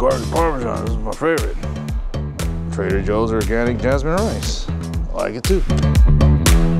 garlic parmesan. This is my favorite. Trader Joe's organic jasmine rice. I like it too.